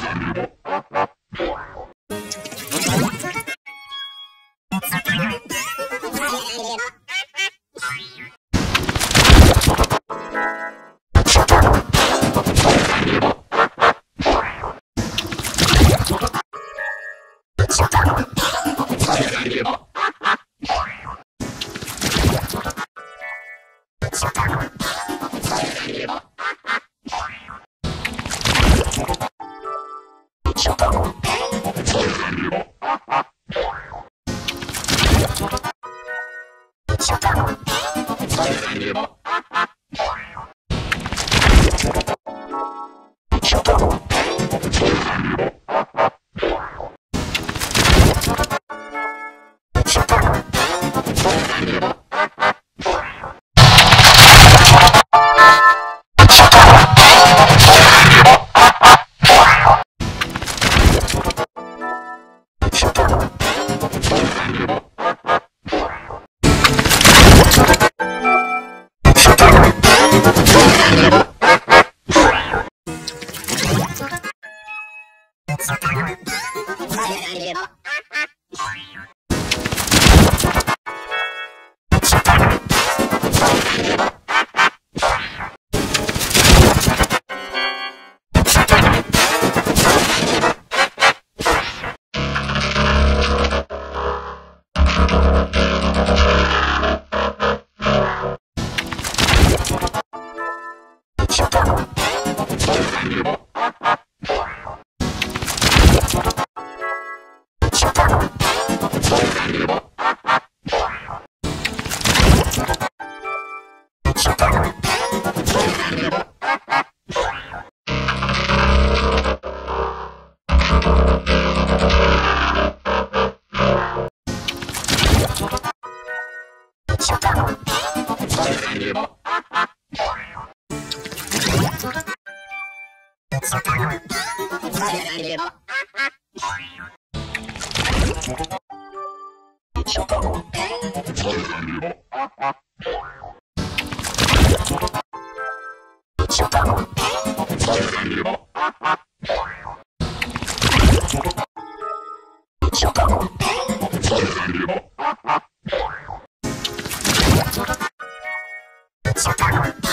Shut up. Shut up. けど。Ha ha ha! ちゃったのそれでもちゃったのそれでもちゃったのそれでもちゃったのそれでもちゃったのそれでも It's a timer.